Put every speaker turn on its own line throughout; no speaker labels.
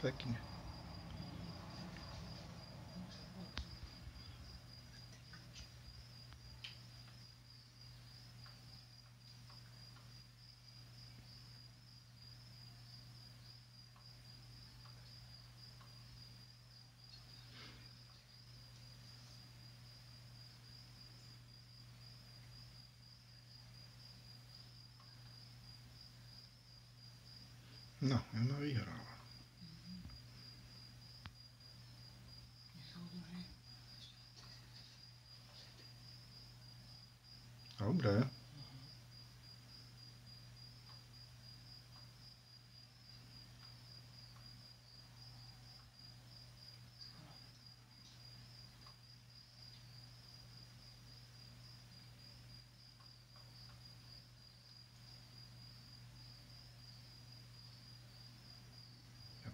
Tá No, eu não ia. Dobre.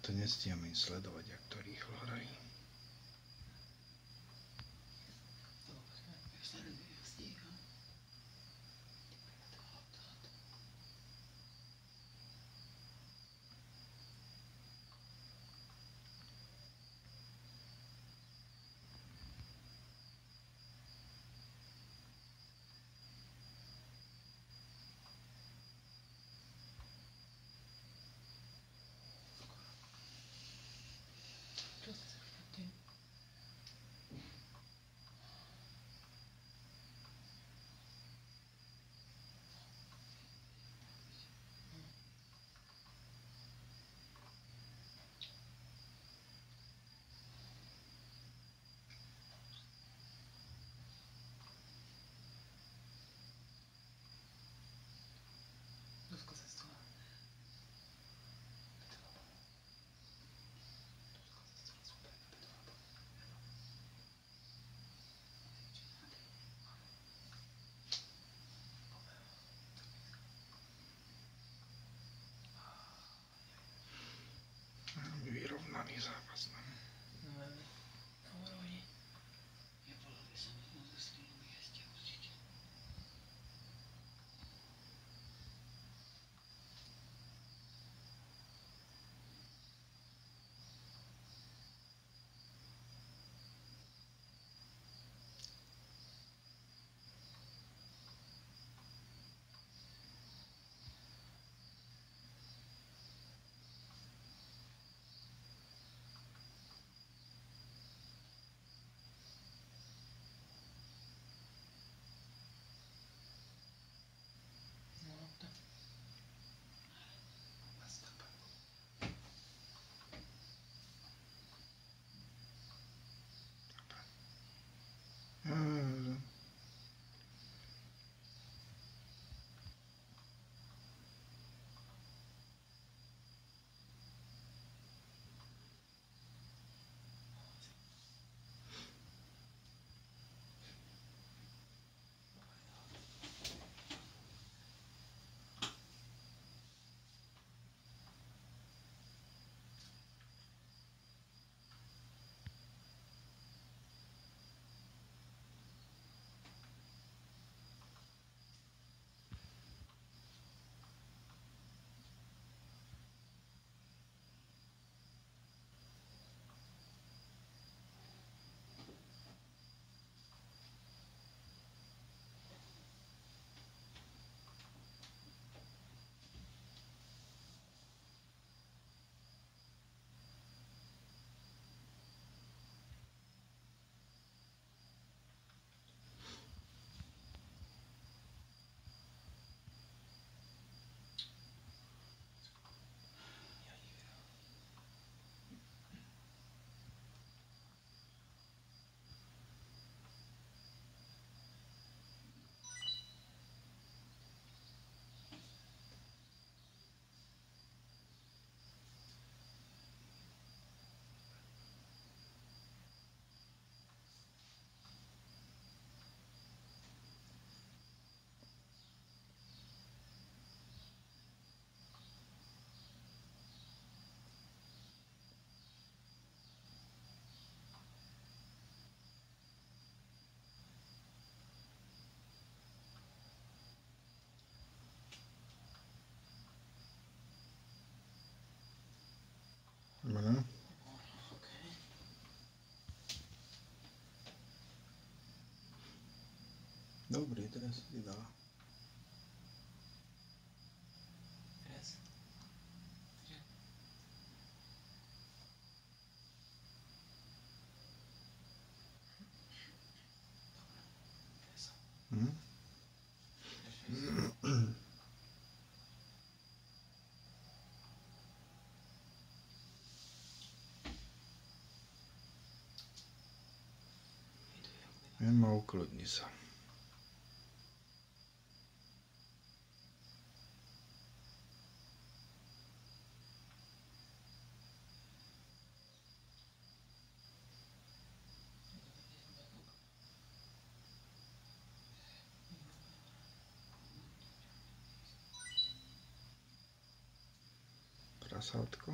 To nestíhame im sledovať, jak to rýchlo hrajú. Виров на незапасно. Dobrý, teraz si dala.
Teraz. Že? Dobra. Teraz.
Hm?
Jeszcze
masautko.